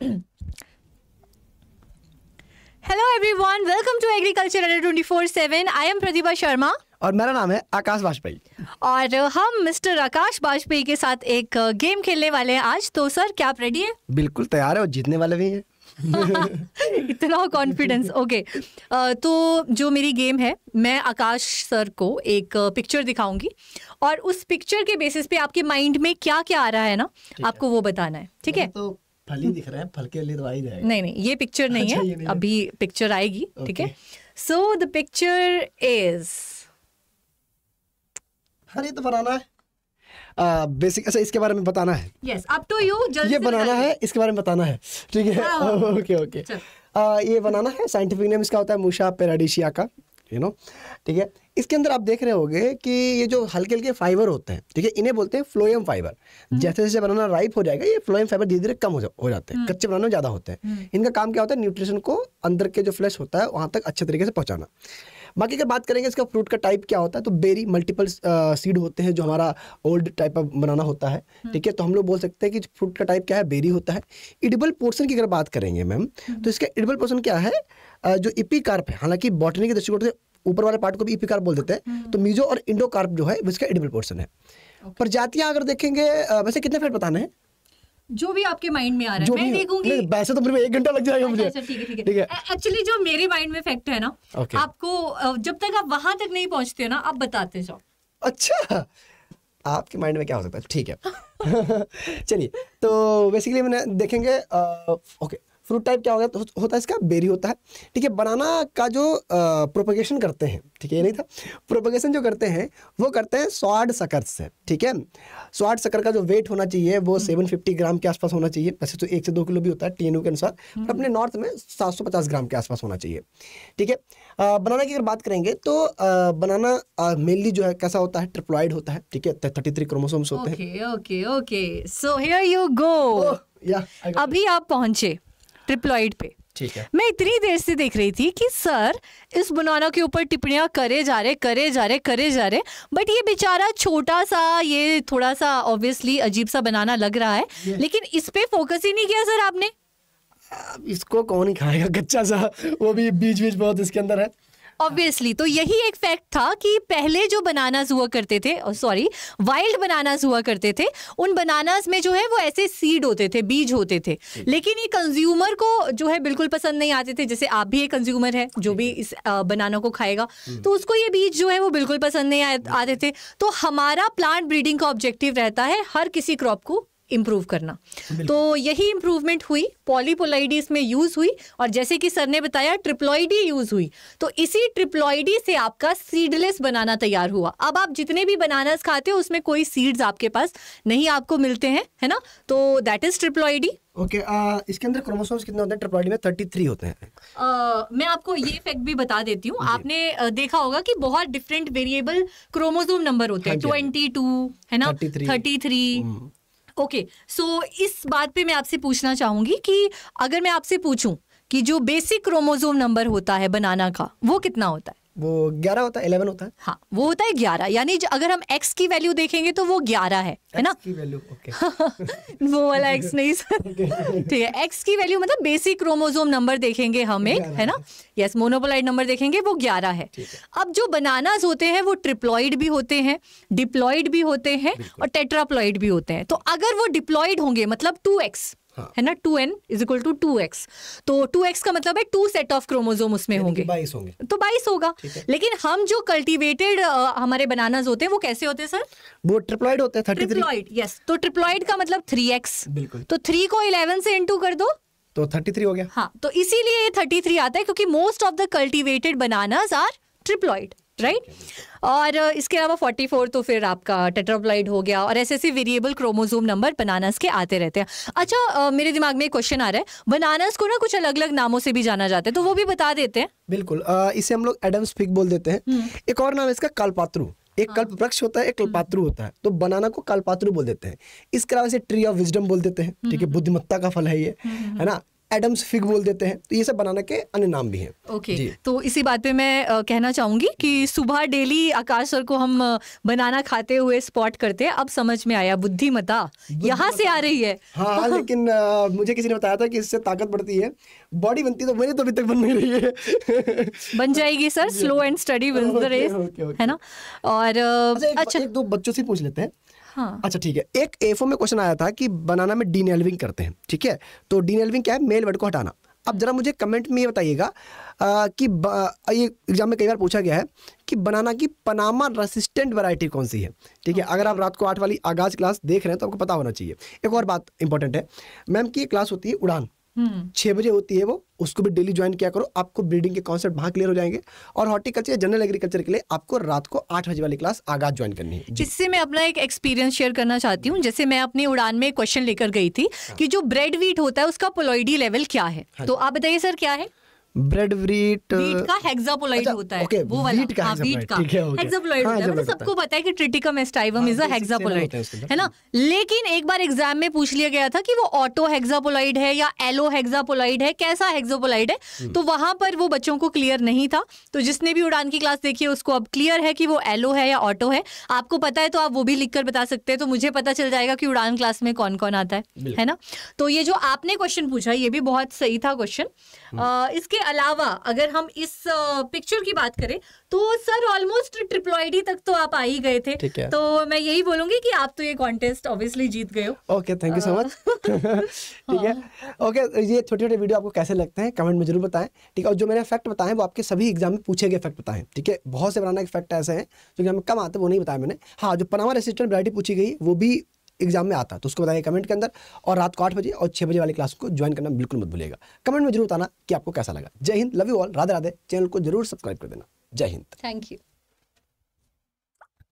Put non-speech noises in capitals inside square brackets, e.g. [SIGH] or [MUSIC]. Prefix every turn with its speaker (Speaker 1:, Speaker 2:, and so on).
Speaker 1: Hello everyone welcome to agriculture under 24/7 I am Pratibha Sharma
Speaker 2: और मेरा नाम है आकाश वाजपेयी।
Speaker 1: और हम मिस्टर आकाश वाजपेयी के साथ एक गेम खेलने वाले हैं आज। तो सर क्या आप रेडी हैं?
Speaker 2: बिल्कुल तैयार है और जीतने वाले भी हैं। [LAUGHS]
Speaker 1: इतना कॉन्फिडेंस ओके okay. uh, तो जो मेरी गेम है मैं आकाश सर को एक पिक्चर दिखाऊँगी। और उस पिक्चर के बेसिस पे आपके माइंड में क्या क्या आ रहा है ना आपको वो बताना है। ठीक है?
Speaker 2: तो फल ही दिख रहा है फल के लिए तो आ ही जाएगा।
Speaker 1: नहीं नहीं ये पिक्चर नहीं
Speaker 2: अच्छा,
Speaker 1: है
Speaker 2: नहीं
Speaker 1: अभी पिक्चर आएगी ठीक है? सो द पिक्चर इज़
Speaker 2: हाँ ये तो बनाना है। बेसिक uh, अच्छा इसके बारे में बताना है।
Speaker 1: यस अप टू यू जल्दी
Speaker 2: ये बनाना है इसके बारे में बताना है ठीक है?
Speaker 1: हाँ, हाँ।
Speaker 2: ओके ओके आ, ये बनाना है साइंटिफिक नेम इसका होता है मूशा पेराडिशिया का। यू नो ठीक है? इसके अंदर आप देख रहे होगे कि ये जो हल्के हल्के फाइबर होते हैं ठीक है? इन्हें बोलते हैं फ्लोएम फाइबर जैसे जैसे बनाना राइप हो जाएगा ये फ्लोएम फाइबर धीरे धीरे कम हो, जा, हो जाते हैं। कच्चे बनाना ज़्यादा होते हैं। इनका काम क्या होता है? न्यूट्रिशन को अंदर के जो फ्लैश होता है वहाँ तक अच्छे तरीके से पहुँचाना। बाकी अगर बात करेंगे इसका फ्रूट का टाइप क्या होता है तो बेरी मल्टीपल सीड होते हैं जो हमारा ओल्ड टाइप ऑफ़ बनाना होता है। ठीक है तो हम लोग बोल सकते हैं कि फ्रूट का टाइप क्या है? बेरी होता है। इडिबल पोर्शन की अगर बात करेंगे मैम तो इसका इडिबल पोर्सन क्या है? जो इपीकार्प है हालाँकि बॉटनी के दृष्टिकोण से ऊपर वाले पार्ट को भी इपीकार्प बोल देते हैं तो मीजो और इंडोकार्प जो है इसका इडिबल पोर्सन है। प्रजातियाँ अगर देखेंगे वैसे कितने फेट बताने हैं?
Speaker 1: जो भी आपके माइंड में आ रहा है मैं देखूँगी।
Speaker 2: वैसे तो एक घंटा लग जाएगा मुझे।
Speaker 1: अच्छा, ठीक है ठीक है। एक्चुअली जो मेरे माइंड में फैक्ट है ना. आपको जब तक आप वहाँ तक नहीं पहुँचते हो ना आप बताते जाओ।
Speaker 2: अच्छा। आपके माइंड में क्या हो सकता है? ठीक है। [LAUGHS] चलिए तो बेसिकली मैंने देखेंगे ओके फ्रूट टाइप क्या होगा तो होता है इसका बेरी होता है। ठीक है बनाना का जो प्रोपगेशन करते हैं ठीक है ये नहीं था। प्रोपगेशन जो करते हैं वो करते हैं स्वाड शकर से ठीक है। स्वाड शकर का जो वेट होना चाहिए वो 750 ग्राम के आसपास होना चाहिए। वैसे तो एक से दो किलो भी होता है टीएनयू के अनुसार पर अपने नॉर्थ में 750 ग्राम के आसपास होना चाहिए ठीक है। बनाना की अगर बात करेंगे तो बनाना मेनली जो है कैसा होता है ट्रिप्लॉइड होता है ठीक है थर्टी थ्री क्रोमोसोम्स होते हैं।
Speaker 1: Okay okay okay so here you go
Speaker 2: या
Speaker 1: अभी आप पहुँचे। ट्रिप्लॉइड पे।
Speaker 2: ठीक है।
Speaker 1: मैं इतनी देर से देख रही थी कि सर इस बनाना के ऊपर टिप्पणियाँ करे जा रहे करे जा रहे करे जा रहे बट ये बेचारा छोटा सा ये थोड़ा सा ऑब्वियसली अजीब सा बनाना लग रहा है लेकिन इस पे फोकस ही नहीं किया सर आपने?
Speaker 2: इसको कौन ही खाएगा कच्चा सा वो भी बीच बीच बहुत इसके अंदर है।
Speaker 1: ऑब्वियसली तो यही एक फैक्ट था कि पहले जो बनानास हुआ करते थे सॉरी वाइल्ड बनानास हुआ करते थे उन बनानास में जो है वो ऐसे सीड होते थे बीज होते थे। लेकिन ये कंज्यूमर को जो है बिल्कुल पसंद नहीं आते थे जैसे आप भी एक कंज्यूमर है जो भी इस बनाना को खाएगा तो उसको ये बीज जो है वो बिल्कुल पसंद नहीं आते थे। तो हमारा प्लांट ब्रीडिंग का ऑब्जेक्टिव रहता है हर किसी क्रॉप को इम्प्रूव करना। तो यही इम्प्रूवमेंट हुई पॉलीपोलाइडी इसमें यूज़ हुई और जैसे कि सर ने बताया ट्रिप्लॉइडी यूज़ हुई। तो इसी ट्रिप्लॉइडी से आपका सीडलेस बनाना तैयार हुआ। अब आप जितने भी बनानास खाते हो उसमें कोई सीड्स आपके पास नहीं आपको मिलते हैं है ना? तो दैट इज़ ट्रिप्लॉइडी
Speaker 2: ओके इसके अंदर क्रोमोसोम्स कितने होते हैं? ट्रिप्लॉइड में थर्टी थ्री होते हैं।
Speaker 1: अ, मैं आपको ये फैक्ट भी बता देती हूँ। आपने देखा होगा कि बहुत डिफरेंट वेरिएबल क्रोमोसोम नंबर होते हैं।
Speaker 2: हाँ जी, हाँ।
Speaker 1: ट्वेंटी टू है ना?
Speaker 2: 33,
Speaker 1: थर्टी थ्री ओके सो इस बात पे मैं आपसे पूछना चाहूँगी कि अगर मैं आपसे पूछूँ कि जो बेसिक क्रोमोजोम नंबर होता है बनाना का, वो कितना होता है?
Speaker 2: वो ग्यारह होता है इलेवन होता है?
Speaker 1: हाँ वो होता है ग्यारह। यानी अगर हम एक्स की वैल्यू देखेंगे तो वो ग्यारह है है ना?
Speaker 2: की वैल्यू ओके [LAUGHS]
Speaker 1: वो वाला एक्स नहीं सर। [LAUGHS] ठीक है एक्स की वैल्यू मतलब बेसिक क्रोमोसोम नंबर देखेंगे हम एक है ना? यस मोनोपोलाइड नंबर देखेंगे वो ग्यारह है। अब जो बनानास होते हैं वो ट्रिप्लॉइड भी होते हैं डिप्लॉइड भी होते हैं और टेट्राप्लॉइड भी होते हैं। तो अगर वो डिप्लॉइड होंगे मतलब टू एक्स
Speaker 2: हाँ।
Speaker 1: है ना? Two N is equal to two X. तो टू एक्स का मतलब है टू सेट ऑफ़ क्रोमोसोम उसमें होंगे।
Speaker 2: बाईस होंगे।
Speaker 1: तो बाईस होगा। लेकिन हम जो कल्टीवेटेड हमारे बनानास होते हैं वो कैसे होते हैं सर?
Speaker 2: वो ट्रिप्लॉइड होते हैं
Speaker 1: ट्रिप्लॉइड यस तो ट्रिप्लॉइड का मतलब थ्री एक्स
Speaker 2: बिल्कुल।
Speaker 1: तो थ्री को इलेवन से इंटू कर दो।
Speaker 2: तो थर्टी थ्री हो गया।
Speaker 1: हाँ तो इसीलिए ये थर्टी थ्री आता है क्योंकि most of the cultivated bananas are triploid right और इसके अलावा 44 तो फिर आपका टेट्राप्लॉइड हो गया और ऐसे ऐसे वेरिएबल क्रोमोसोम नंबर बनानास के आते रहते हैं। अच्छा मेरे दिमाग में एक क्वेश्चन आ रहा है। बनानास को ना कुछ अलग अलग नामों से भी जाना जाता है तो वो भी बता देते हैं।
Speaker 2: बिल्कुल अ, इसे हम लोग एडम्स फिग बोल देते हैं। एक और नाम है इसका कल्पात्रु। एक कल्प वृक्ष होता है एक कल्पात्रु होता है। तो बनाना को कल्पात्रु बोल देते हैं। इसके अलावा इसे ट्री ऑफ़ विजडम बोल देते हैं। ठीक है बुद्धिमत्ता का फल है ये। है ना? एडम्स फिग बोल देते हैं। तो ये सब बनाना के अन्य नाम भी हैं।
Speaker 1: ओके
Speaker 2: जी।
Speaker 1: तो इसी बात पे मैं अ, कहना चाहूँगी कि सुबह डेली आकाश सर को हम बनाना खाते हुए स्पॉट करते हैं। अब समझ में आया बुद्धिमता यहाँ से आ रही है।
Speaker 2: हाँ [LAUGHS] लेकिन अ, मुझे किसी ने बताया था कि इससे ताकत बढ़ती है। बॉडी बनती है तो मेरी तो अभी तक बन नहीं रही है।
Speaker 1: बन जाएगी सर स्लो एंड स्टडी। है ना? और
Speaker 2: अच्छा
Speaker 1: अच्छा
Speaker 2: एक दो बच्चों से पूछ लेते हैं।
Speaker 1: हाँ।
Speaker 2: अच्छा ठीक है। एक एफओ में क्वेश्चन आया था कि बनाना में डीनेल्विंग करते हैं ठीक है? तो डीनेल्विंग क्या है? मेल वर्ड को हटाना। अब जरा मुझे कमेंट में ये बताइएगा कि ये एग्ज़ाम में कई बार पूछा गया है कि बनाना की पनामा रेसिस्टेंट वैरायटी कौन सी है? ठीक है अगर आप रात को आठ वाली आगाज़ क्लास देख रहे हैं तो आपको पता होना चाहिए। एक और बात इंपॉर्टेंट है। मैम की क्लास होती है उड़ान।
Speaker 1: हम्म।
Speaker 2: छः बजे होती है वो उसको भी डेली ज्वाइन किया करो। आपको ब्रीडिंग के कॉन्सेप्ट वहाँ क्लियर हो जाएँगे। और हॉर्टिकल्चर या जनरल एग्रीकल्चर के लिए आपको रात को आठ बजे वाली क्लास आगाज़ ज्वाइन करनी है।
Speaker 1: जिससे मैं अपना एक एक्सपीरियंस शेयर करना चाहती हूँ। जैसे मैं अपनी उड़ान में क्वेश्चन लेकर गई थी
Speaker 2: हाँ।
Speaker 1: कि जो ब्रेड वीट होता है उसका पोलॉइडी लेवल क्या है? हाँ। तो आप बताइए सर क्या है?
Speaker 2: ब्रेड व्हीट
Speaker 1: वीट का हेक्सापोलाइड
Speaker 2: अच्छा,
Speaker 1: होता है
Speaker 2: ओके,
Speaker 1: वो वाला।
Speaker 2: का
Speaker 1: हाँ,
Speaker 2: hexaploid,
Speaker 1: का। हेक्सापोलाइड
Speaker 2: हाँ,
Speaker 1: होता है मतलब सबको पता है कि ट्रिटिकम एस्टाइवम इज़ अ हेक्सापोलाइड
Speaker 2: हैं
Speaker 1: ना? लेकिन एक बार एग्ज़ाम में पूछ लिया गया था कि वो ऑटो हेक्सापोलाइड है या एलो हेक्सापोलाइड है कैसा हेक्सापोलाइड है?
Speaker 2: हम्म।
Speaker 1: तो वहाँ पर वो बच्चों को क्लियर नहीं था। तो जिसने भी उड़ान की क्लास देखी है उसको अब क्लियर है कि वो एलो है या ऑटो है। आपको पता है तो आप वो भी लिख कर बता सकते हैं। तो मुझे पता चल जाएगा कि उड़ान क्लास में कौन कौन आता है है ना? तो ये जो आपने क्वेश्चन पूछा ये भी बहुत सही था क्वेश्चन इसके अलावा अगर हम इस पिक्चर की बात करें तो सर ऑलमोस्ट ट्रिप्लॉइडी तक तो आप आ ही गए थे।
Speaker 2: है।
Speaker 1: तो मैं यही बोलूँगी कि आप तो ये कॉन्टेस्ट ऑब्वियसली जीत गए हो।
Speaker 2: Okay thank you so much ठीक है। ओके ये छोटे छोटे वीडियो आपको कैसे लगते हैं कमेंट में ज़रूर बताएँ। ठीक है और जो मैंने फैक्ट बताए वो आपके सभी एग्ज़ाम में पूछे गए फैक्ट बताएँ। ठीक है बहुत से बनाना फैक्ट ऐसे हैं जो कि हमें कम आते हैं वो नहीं बताया मैंने। हाँ जो पनामा रेसिस्टेंट वैरायटी पूछी गई वो भी एग्ज़ाम में आता है तो उसको बताइए कमेंट के अंदर और रात को आठ बजे और छह बजे वाली क्लास को ज्वाइन करना बिल्कुल मत भूलिएगा। कमेंट में ज़रूर बताना कि आपको कैसा लगा। जय Hind love you all Radhe Radhe. Channel को ज़रूर सब्सक्राइब कर देना। जय हिंद।
Speaker 1: Thank you